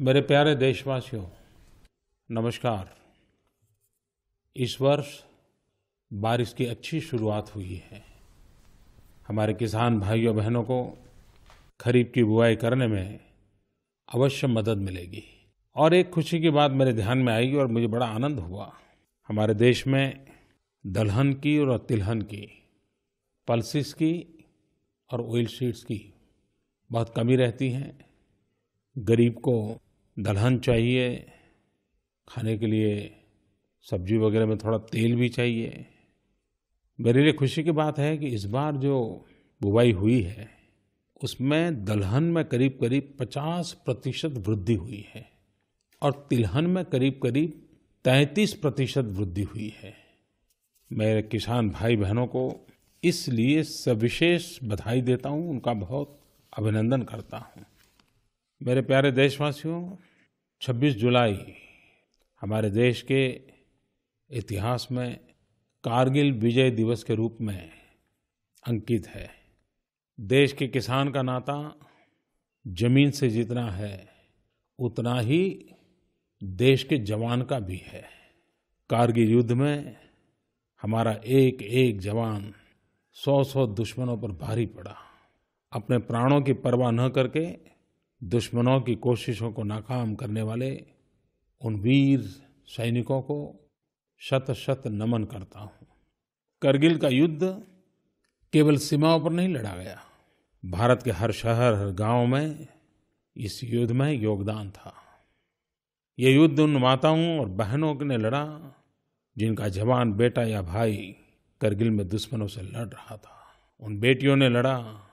मेरे प्यारे देशवासियों, नमस्कार। इस वर्ष बारिश की अच्छी शुरुआत हुई है। हमारे किसान भाइयों बहनों को खरीफ की बुआई करने में अवश्य मदद मिलेगी। और एक खुशी की बात मेरे ध्यान में आई और मुझे बड़ा आनंद हुआ। हमारे देश में दलहन की और तिलहन की, पल्सिस की और ऑयल सीड्स की बहुत कमी रहती है। गरीब को दलहन चाहिए, खाने के लिए सब्ज़ी वगैरह में थोड़ा तेल भी चाहिए। मेरे लिए खुशी की बात है कि इस बार जो बुवाई हुई है, उसमें दलहन में करीब करीब 50 प्रतिशत वृद्धि हुई है और तिलहन में करीब करीब 33 प्रतिशत वृद्धि हुई है। मेरे किसान भाई बहनों को इसलिए सविशेष बधाई देता हूँ, उनका बहुत अभिनंदन करता हूँ। मेरे प्यारे देशवासियों 26 जुलाई हमारे देश के इतिहास में कारगिल विजय दिवस के रूप में अंकित है। देश के किसान का नाता ज़मीन से जितना है, उतना ही देश के जवान का भी है। कारगिल युद्ध में हमारा एक एक जवान सौ सौ दुश्मनों पर भारी पड़ा। अपने प्राणों की परवाह न करके दुश्मनों की कोशिशों को नाकाम करने वाले उन वीर सैनिकों को शत शत नमन करता हूँ। करगिल का युद्ध केवल सीमाओं पर नहीं लड़ा गया। भारत के हर शहर, हर गाँव में इस युद्ध में योगदान था। ये युद्ध उन माताओं और बहनों ने लड़ा जिनका जवान बेटा या भाई करगिल में दुश्मनों से लड़ रहा था। उन बेटियों ने लड़ा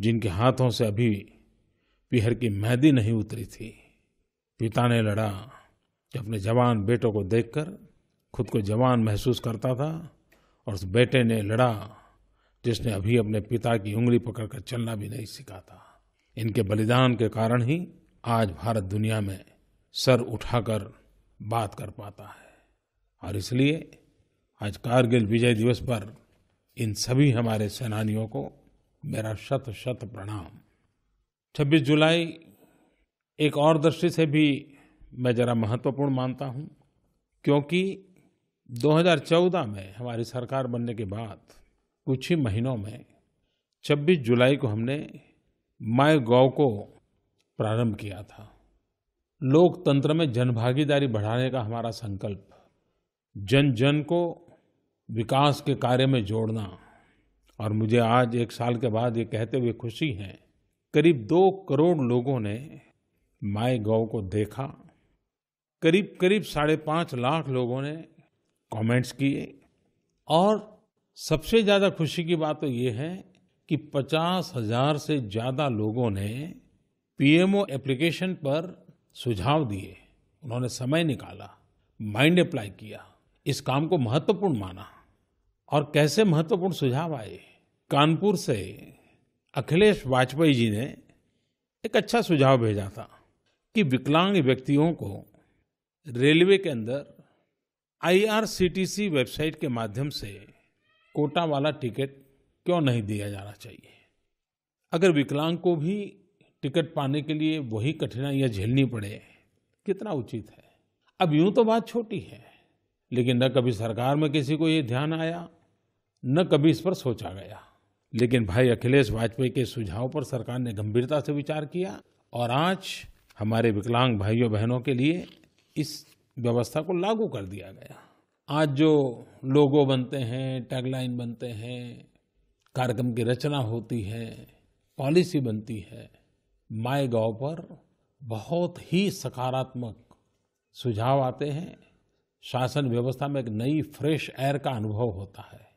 जिनके हाथों से अभी पीहर की मेहंदी नहीं उतरी थी। पिता ने लड़ा कि अपने जवान बेटों को देखकर खुद को जवान महसूस करता था और उस बेटे ने लड़ा जिसने अभी अपने पिता की उंगली पकड़कर चलना भी नहीं सीखा था। इनके बलिदान के कारण ही आज भारत दुनिया में सर उठाकर बात कर पाता है। और इसलिए आज कारगिल विजय दिवस पर इन सभी हमारे सेनानियों को मेरा शत शत प्रणाम। 26 जुलाई एक और दृष्टि से भी मैं जरा महत्वपूर्ण मानता हूँ, क्योंकि 2014 में हमारी सरकार बनने के बाद कुछ ही महीनों में 26 जुलाई को हमने माय गौ को प्रारंभ किया था। लोकतंत्र में जनभागीदारी बढ़ाने का हमारा संकल्प जन जन को विकास के कार्य में जोड़ना, और मुझे आज एक साल के बाद ये कहते हुए खुशी है करीब दो करोड़ लोगों ने माई गौ को देखा। करीब करीब साढ़े पाँच लाख लोगों ने कमेंट्स किए। और सबसे ज़्यादा खुशी की बात तो ये है कि पचास हज़ार से ज़्यादा लोगों ने पीएमओ एप्लीकेशन पर सुझाव दिए। उन्होंने समय निकाला, माइंड अप्लाई किया, इस काम को महत्वपूर्ण माना। और कैसे महत्वपूर्ण सुझाव आए? कानपुर से अखिलेश वाजपेयी जी ने एक अच्छा सुझाव भेजा था कि विकलांग व्यक्तियों को रेलवे के अंदर आईआरसीटीसी वेबसाइट के माध्यम से कोटा वाला टिकट क्यों नहीं दिया जाना चाहिए? अगर विकलांग को भी टिकट पाने के लिए वही कठिनाइयाँ झेलनी पड़े, कितना उचित है? अब यूँ तो बात छोटी है, लेकिन न कभी सरकार में किसी को ये ध्यान आया, न कभी इस पर सोचा गया। लेकिन भाई अखिलेश वाजपेयी के सुझाव पर सरकार ने गंभीरता से विचार किया और आज हमारे विकलांग भाइयों बहनों के लिए इस व्यवस्था को लागू कर दिया गया। आज जो लोगो बनते हैं, टैगलाइन बनते हैं, कार्यक्रम की रचना होती है, पॉलिसी बनती है, माय गॉव पर बहुत ही सकारात्मक सुझाव आते हैं। शासन व्यवस्था में एक नई फ्रेश एयर का अनुभव होता है,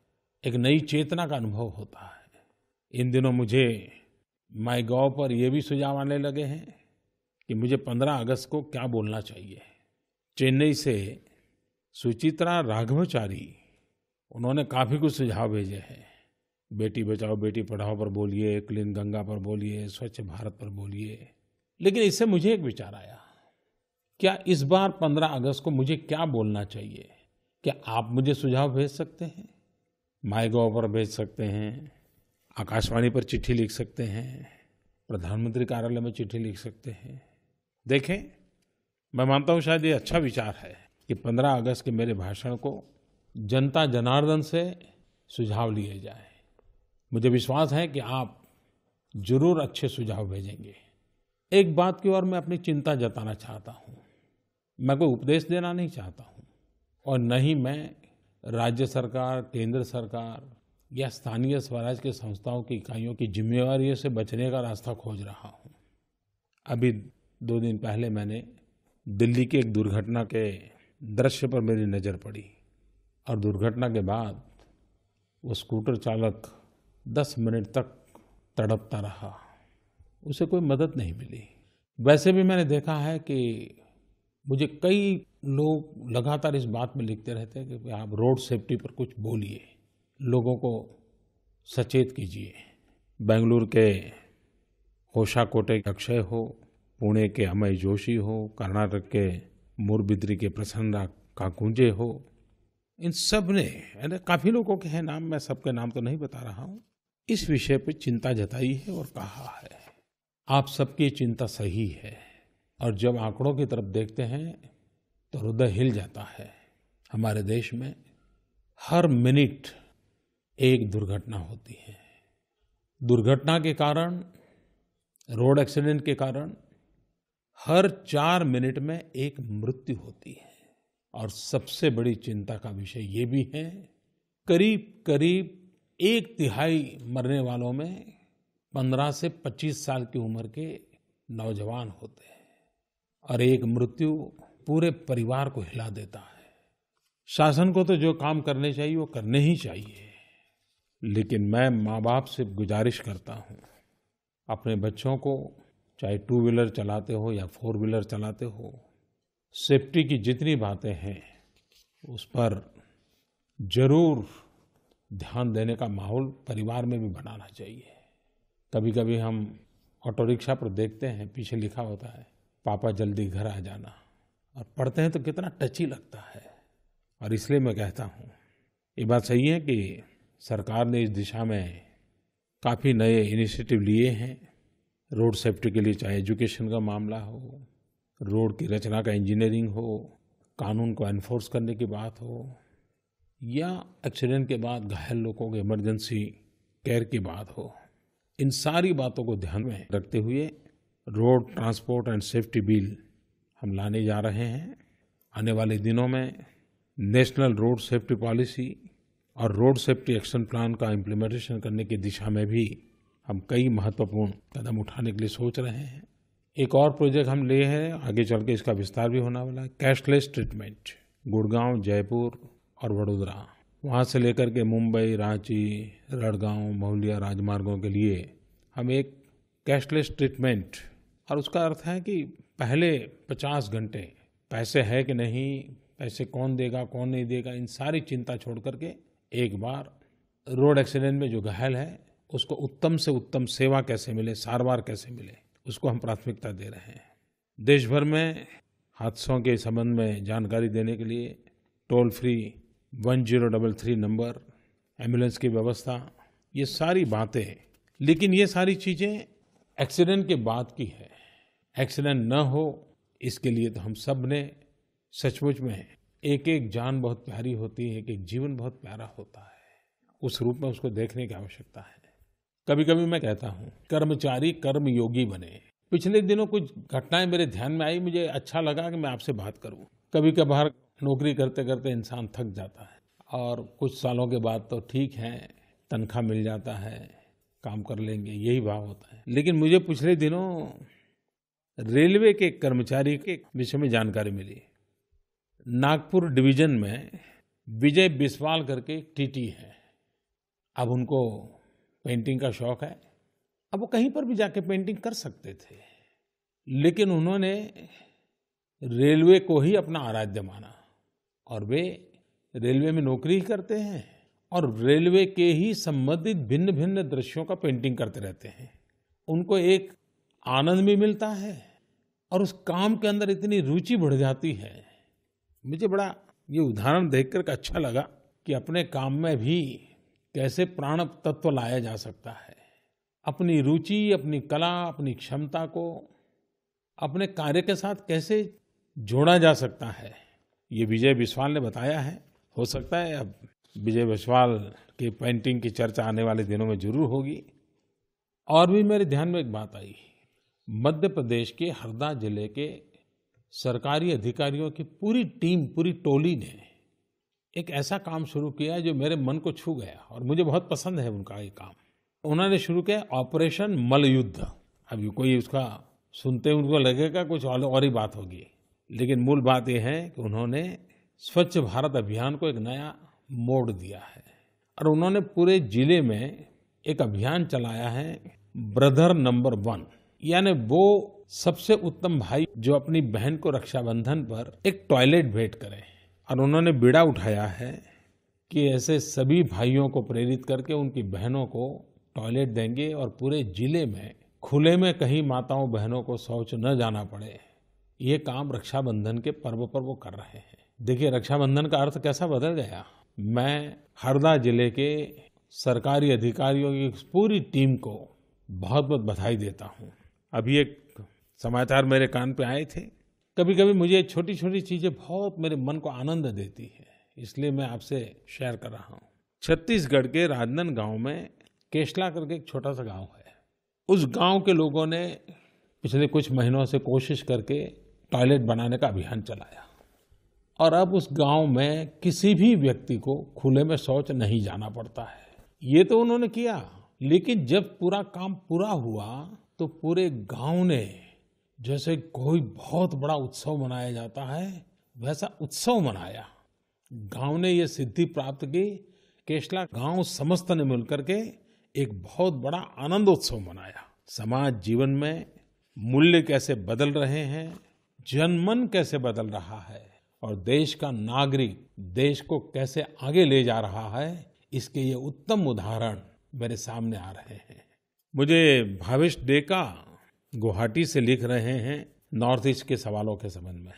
एक नई चेतना का अनुभव होता है। इन दिनों मुझे माई गॉव पर यह भी सुझाव आने लगे हैं कि मुझे 15 अगस्त को क्या बोलना चाहिए। चेन्नई से सुचित्रा राघवचारी, उन्होंने काफ़ी कुछ सुझाव भेजे हैं। बेटी बचाओ, बेटी पढ़ाओ पर बोलिए, क्लीन गंगा पर बोलिए, स्वच्छ भारत पर बोलिए। लेकिन इससे मुझे एक विचार आया, क्या इस बार 15 अगस्त को मुझे क्या बोलना चाहिए? क्या आप मुझे सुझाव भेज सकते हैं? माई गॉव पर भेज सकते हैं। आकाशवाणी पर चिट्ठी लिख सकते हैं, प्रधानमंत्री कार्यालय में चिट्ठी लिख सकते हैं। देखें, मैं मानता हूँ शायद ये अच्छा विचार है कि 15 अगस्त के मेरे भाषण को जनता जनार्दन से सुझाव लिए जाए। मुझे विश्वास है कि आप ज़रूर अच्छे सुझाव भेजेंगे। एक बात की ओर मैं अपनी चिंता जताना चाहता हूँ। मैं कोई उपदेश देना नहीं चाहता हूँ। और न ही मैं राज्य सरकार, केंद्र सरकार या स्थानीय स्वराज के संस्थाओं की इकाइयों की जिम्मेवारियों से बचने का रास्ता खोज रहा हूँ। अभी दो दिन पहले मैंने दिल्ली की एक दुर्घटना के दृश्य पर मेरी नज़र पड़ी और दुर्घटना के बाद वो स्कूटर चालक दस मिनट तक तड़पता रहा। उसे कोई मदद नहीं मिली। वैसे भी मैंने देखा है कि मुझे कई लोग लगातार इस बात में लिखते रहते हैं कि आप रोड सेफ्टी पर कुछ बोलिए। लोगों को सचेत कीजिए। बेंगलुरु के होशा कोटे अक्षय हो, पुणे के अमय जोशी हो, कर्नाटक के मुरबिद्री के प्रसन्ना काकुंजे हो, इन सबने यानी काफ़ी लोगों के हैं नाम, मैं सबके नाम तो नहीं बता रहा हूँ, इस विषय पर चिंता जताई है और कहा है। आप सबकी चिंता सही है, और जब आंकड़ों की तरफ़ देखते हैं तो हृदय हिल जाता है। हमारे देश में हर मिनट एक दुर्घटना होती है। दुर्घटना के कारण, रोड एक्सीडेंट के कारण, हर चार मिनट में एक मृत्यु होती है। और सबसे बड़ी चिंता का विषय ये भी है, करीब करीब एक तिहाई मरने वालों में पंद्रह से पच्चीस साल की उम्र के नौजवान होते हैं। और एक मृत्यु पूरे परिवार को हिला देता है। शासन को तो जो काम करने चाहिए, वो करने ही चाहिए। लेकिन मैं माँ बाप से गुजारिश करता हूँ। अपने बच्चों को, चाहे टू व्हीलर चलाते हो या फोर व्हीलर चलाते हो सेफ्टी की जितनी बातें हैं, उस पर ज़रूर ध्यान देने का माहौल परिवार में भी बनाना चाहिए। कभी कभी हम ऑटो रिक्शा पर देखते हैं, पीछे लिखा होता है, पापा, जल्दी घर आ जाना। और पढ़ते हैं तो कितना टची लगता है। और इसलिए मैं कहता हूँ, ये बात सही है कि सरकार ने इस दिशा में काफ़ी नए इनिशिएटिव लिए हैं। रोड सेफ्टी के लिए चाहे एजुकेशन का मामला हो रोड की रचना का इंजीनियरिंग हो, कानून को एनफोर्स करने की बात हो, या एक्सीडेंट के बाद घायल लोगों के इमरजेंसी केयर की बात हो, इन सारी बातों को ध्यान में रखते हुए road transport and safety bill हम लाने जा रहे हैं। आने वाले दिनों में नेशनल रोड सेफ्टी पॉलिसी और रोड सेफ्टी एक्शन प्लान का इम्प्लीमेंटेशन करने की दिशा में भी हम कई महत्वपूर्ण कदम उठाने के लिए सोच रहे हैं। एक और प्रोजेक्ट हम लिए हैं, आगे चल के इसका विस्तार भी होने वाला है कैशलेस ट्रीटमेंट गुड़गांव, जयपुर और वडोदरा। वहाँ से लेकर के मुंबई, रांची रड़गांव महुलिया राजमार्गों के लिए हम एक कैशलेस ट्रीटमेंट और उसका अर्थ है कि पहले 50 घंटे, पैसे है कि नहीं, पैसे कौन देगा, कौन नहीं देगा, इन सारी चिंता छोड़ करके एक बार रोड एक्सीडेंट में जो घायल है, उसको उत्तम से उत्तम सेवा कैसे मिले, सारवार कैसे मिले, उसको हम प्राथमिकता दे रहे हैं। देश भर में हादसों के संबंध में जानकारी देने के लिए toll free one zero double three number, ambulance की व्यवस्था, ये सारी बातें, लेकिन ये सारी चीज़ें एक्सीडेंट के बाद की है। एक्सीडेंट न हो, इसके लिए तो हम सबने सचमुच में एक एक जान बहुत प्यारी होती है एक एक जीवन बहुत प्यारा होता है। उस रूप में उसको देखने की आवश्यकता है। कभी कभी मैं कहता हूँ, कर्मचारी कर्म योगी बने। पिछले दिनों कुछ घटनाएँ मेरे ध्यान में आई, मुझे अच्छा लगा कि मैं आपसे बात करूँ। कभी कभार नौकरी करते करते इंसान थक जाता है और कुछ सालों के बाद तो ठीक है, तनख्वाह मिल जाता है, काम कर लेंगे, यही भाव होता है। लेकिन मुझे पिछले दिनों रेलवे के कर्मचारी के विषय में जानकारी मिली। नागपुर डिवीज़न में विजय बिस्वाल करके टीटी है। अब उनको पेंटिंग का शौक है। अब वो कहीं पर भी जाके पेंटिंग कर सकते थे। लेकिन उन्होंने रेलवे को ही अपना आराध्य माना और वे रेलवे में नौकरी ही करते हैं और रेलवे के ही संबंधित भिन्न भिन्न दृश्यों का पेंटिंग करते रहते हैं। उनको एक आनंद भी मिलता है और उस काम के अंदर इतनी रुचि बढ़ जाती है मुझे बड़ा ये उदाहरण देख देखकर अच्छा लगा कि अपने काम में भी कैसे प्राण तत्व लाया जा सकता है। अपनी रुचि, अपनी कला, अपनी क्षमता को अपने कार्य के साथ कैसे जोड़ा जा सकता है, ये विजय बिस्वाल ने बताया है। हो सकता है अब विजय बिस्वाल की पेंटिंग की चर्चा आने वाले दिनों में ज़रूर होगी। और भी मेरे ध्यान में एक बात आई, मध्य प्रदेश के हरदा ज़िले के सरकारी अधिकारियों की पूरी टीम, पूरी टोली ने एक ऐसा काम शुरू किया जो मेरे मन को छू गया और मुझे बहुत पसंद है उनका ये काम। उन्होंने शुरू किया ऑपरेशन मलयुद्ध। अभी कोई उसका सुनते उनको लगेगा कुछ और ही बात होगी। लेकिन मूल बात यह है कि उन्होंने स्वच्छ भारत अभियान को एक नया मोड़ दिया है और उन्होंने पूरे ज़िले में एक अभियान चलाया है, ब्रदर नंबर वन। यानी वो सबसे उत्तम भाई जो अपनी बहन को रक्षाबंधन पर एक टॉयलेट भेंट करें। और उन्होंने बीड़ा उठाया है कि ऐसे सभी भाइयों को प्रेरित करके उनकी बहनों को टॉयलेट देंगे और पूरे ज़िले में, खुले में कहीं माताओं बहनों को शौच न जाना पड़े। ये काम रक्षाबंधन के पर्व पर वो कर रहे हैं। देखिए, रक्षाबंधन का अर्थ कैसा बदल गया? मैं हरदा ज़िले के सरकारी अधिकारियों की पूरी टीम को बहुत बहुत बधाई देता हूँ। अभी एक समाचार मेरे कान पे आए थे। कभी कभी मुझे छोटी छोटी चीज़ें बहुत मेरे मन को आनंद देती है, इसलिए मैं आपसे शेयर कर रहा हूँ। छत्तीसगढ़ के राजनांदगांव में केशला करके एक छोटा सा गाँव है। उस गाँव के लोगों ने पिछले कुछ महीनों से कोशिश करके टॉयलेट बनाने का अभियान चलाया और अब उस गाँव में किसी भी व्यक्ति को खुले में शौच नहीं जाना पड़ता है। ये तो उन्होंने किया, लेकिन जब पूरा काम पूरा हुआ तो पूरे गाँव ने जैसे कोई बहुत बड़ा उत्सव मनाया जाता है, वैसा उत्सव मनाया। गाँव ने ये सिद्धि प्राप्त की, केशला गाँव समस्त ने मिलकर के एक बहुत बड़ा आनंद उत्सव मनाया। समाज जीवन में मूल्य कैसे बदल रहे हैं, जनमन कैसे बदल रहा है, और देश का नागरिक देश को कैसे आगे ले जा रहा है, इसके ये उत्तम उदाहरण मेरे सामने आ रहे हैं। मुझे भावेश डेका गुवाहाटी से लिख रहे हैं, नॉर्थ ईस्ट के सवालों के संबंध में।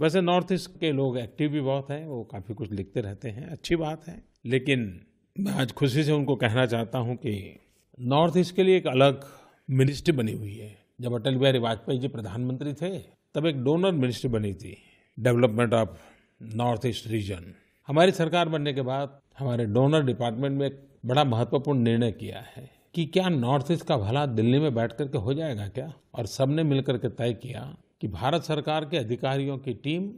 वैसे नॉर्थ ईस्ट के लोग एक्टिव भी बहुत हैं, वो काफ़ी कुछ लिखते रहते हैं, अच्छी बात है। लेकिन मैं आज खुशी से उनको कहना चाहता हूँ कि नॉर्थ ईस्ट के लिए एक अलग मिनिस्ट्री बनी हुई है। जब अटल बिहारी वाजपेयी जी प्रधानमंत्री थे, तब एक डोनर मिनिस्ट्री बनी थी, development of north east region. हमारी सरकार बनने के बाद हमारे डोनर डिपार्टमेंट में एक बड़ा महत्वपूर्ण निर्णय किया है। कि क्या नॉर्थ ईस्ट का भला दिल्ली में बैठ करके हो जाएगा क्या? और सबने मिलकर के तय किया कि भारत सरकार के अधिकारियों की टीम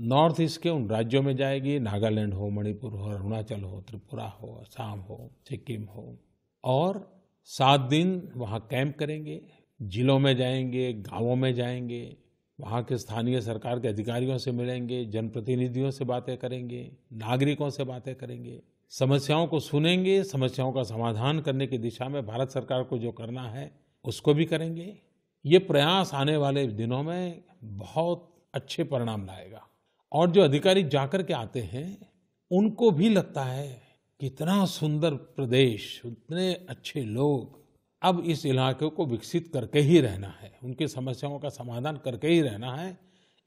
नॉर्थ ईस्ट के उन राज्यों में जाएगी, नागालैंड हो, मणिपुर हो, अरुणाचल हो, त्रिपुरा हो, असम हो, सिक्किम हो। और सात दिन वहाँ कैंप करेंगे, जिलों में जाएँगे, गाँवों में जाएँगे, वहाँ के स्थानीय सरकार के अधिकारियों से मिलेंगे, जनप्रतिनिधियों से बातें करेंगे, नागरिकों से बातें करेंगे। समस्याओं को सुनेंगे, समस्याओं का समाधान करने की दिशा में भारत सरकार को जो करना है, उसको भी करेंगे। ये प्रयास आने वाले दिनों में बहुत अच्छे परिणाम लाएगा। और जो अधिकारी जाकर के आते हैं, उनको भी लगता है कितना सुंदर प्रदेश, उतने अच्छे लोग अब इस इलाके को विकसित करके ही रहना है, उनकी समस्याओं का समाधान करके ही रहना है,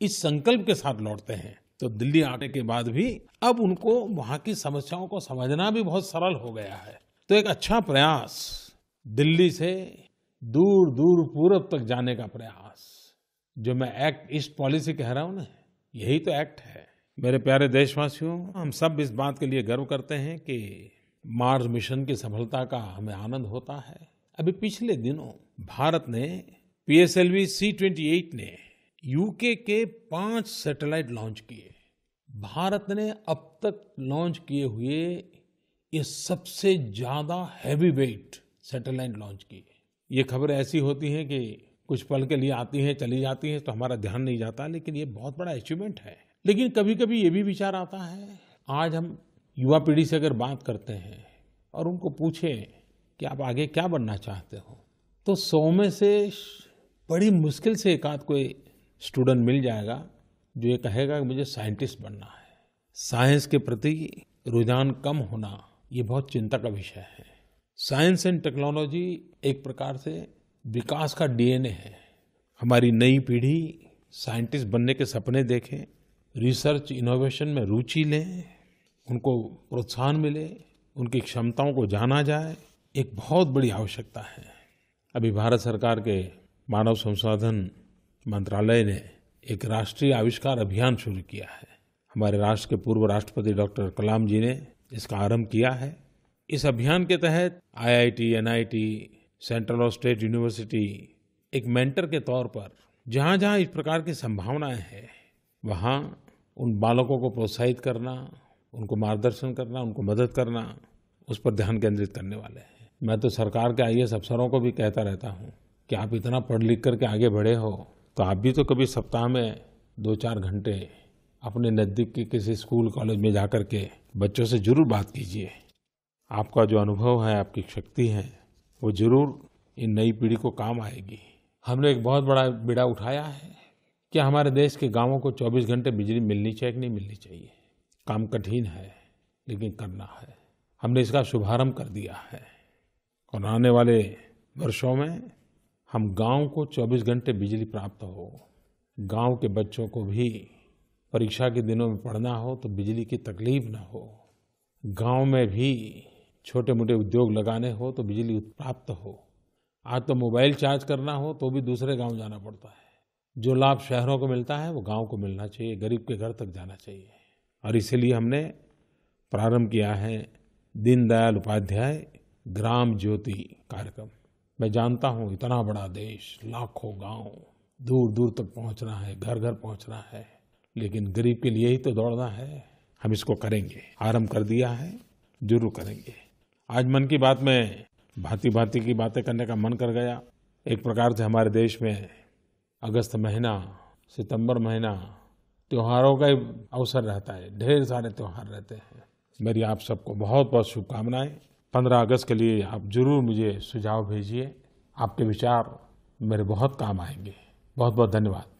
इस संकल्प के साथ लौटते हैं। तो दिल्ली आने के बाद भी अब उनको वहाँ की समस्याओं को समझना भी बहुत सरल हो गया है। तो एक अच्छा प्रयास दिल्ली से दूर दूर पूरब तक जाने का प्रयास, जो मैं एक्ट ईस्ट पॉलिसी कह रहा हूँ ना, यही तो एक्ट है। मेरे प्यारे देशवासियों, हम सब इस बात के लिए गर्व करते हैं कि मार्स मिशन की सफलता का हमें आनंद होता है। अभी पिछले दिनों भारत ने पीएसएलवी सी ट्वेंटी एट ने यूके के पाँच सैटेलाइट लॉन्च किए। भारत ने अब तक लॉन्च किए हुए ये सबसे ज़्यादा हैवी वेट सैटेलाइट लॉन्च किए। ये खबर ऐसी होती है कि कुछ पल के लिए आती हैं, चली जाती हैं तो हमारा ध्यान नहीं जाता, लेकिन ये बहुत बड़ा अचीवमेंट है। लेकिन कभी कभी ये भी विचार आता है, आज हम युवा पीढ़ी से अगर बात करते हैं और उनको पूछें कि आप आगे क्या बनना चाहते हो तो सौ में से बड़ी मुश्किल से एक आध कोई स्टूडेंट मिल जाएगा जो ये कहेगा कि मुझे साइंटिस्ट बनना है। साइंस के प्रति रुझान कम होना ये बहुत चिंता का विषय है। साइंस एंड टेक्नोलॉजी एक प्रकार से विकास का डीएनए है। हमारी नई पीढ़ी साइंटिस्ट बनने के सपने देखें, रिसर्च इनोवेशन में रुचि लें, उनको प्रोत्साहन मिले, उनकी क्षमताओं को जाना जाए, एक बहुत बड़ी आवश्यकता है। अभी भारत सरकार के मानव संसाधन मंत्रालय ने एक राष्ट्रीय आविष्कार अभियान शुरू किया है। हमारे राष्ट्र के पूर्व राष्ट्रपति डॉक्टर कलाम जी ने इसका आरंभ किया है। इस अभियान के तहत आईआईटी, एनआईटी, सेंट्रल और स्टेट यूनिवर्सिटी एक मेंटर के तौर पर जहाँ जहाँ इस प्रकार की संभावनाएँ हैं वहाँ उन बालकों को प्रोत्साहित करना उनको मार्गदर्शन करना उनको मदद करना उस पर ध्यान केंद्रित करने वाले हैं। मैं तो सरकार के आईएएस अफसरों को भी कहता रहता हूँ कि आप इतना पढ़ लिख करके आगे बढ़े हो तो आप भी तो कभी सप्ताह में दो चार घंटे अपने नज़दीक के किसी स्कूल, कॉलेज में जाकर के बच्चों से ज़रूर बात कीजिए। आपका जो अनुभव है, आपकी शक्ति है, वो ज़रूर इन नई पीढ़ी को काम आएगी। हमने एक बहुत बड़ा बिड़ा उठाया है कि हमारे देश के गाँवों को 24 घंटे बिजली मिलनी चाहिए कि नहीं मिलनी चाहिए। काम कठिन है, लेकिन करना है। हमने इसका शुभारंभ कर दिया है। और आने वाले वर्षों में हम गाँव को 24 घंटे बिजली प्राप्त हो, गाँव के बच्चों को भी परीक्षा के दिनों में पढ़ना हो तो बिजली की तकलीफ़ ना हो, गाँव में भी छोटे मोटे उद्योग लगाने हो तो बिजली प्राप्त हो आज तो मोबाइल चार्ज करना हो तो भी दूसरे गाँव जाना पड़ता है। जो लाभ शहरों को मिलता है वो गाँव को मिलना चाहिए, गरीब के घर तक जाना चाहिए। और इसीलिए हमने प्रारंभ किया है दीनदयाल उपाध्याय ग्राम ज्योति कार्यक्रम। मैं जानता हूँ इतना बड़ा देश, लाखों गाँव दूर दूर तक पहुँचना है घर घर पहुँचना है, लेकिन गरीब के लिए ही तो दौड़ना है। हम इसको करेंगे। आरंभ कर दिया है, ज़रूर करेंगे। आज मन की बात में भांति भांति की बातें करने का मन कर गया। एक प्रकार से हमारे देश में अगस्त महीना, सितंबर महीना, त्योहारों का ही अवसर रहता है। ढेर सारे त्योहार रहते हैं। मेरी आप सबको बहुत बहुत शुभकामनाएँ। पंद्रह अगस्त के लिए आप ज़रूर मुझे सुझाव भेजिए। आपके विचार मेरे बहुत काम आएँगे। बहुत बहुत धन्यवाद।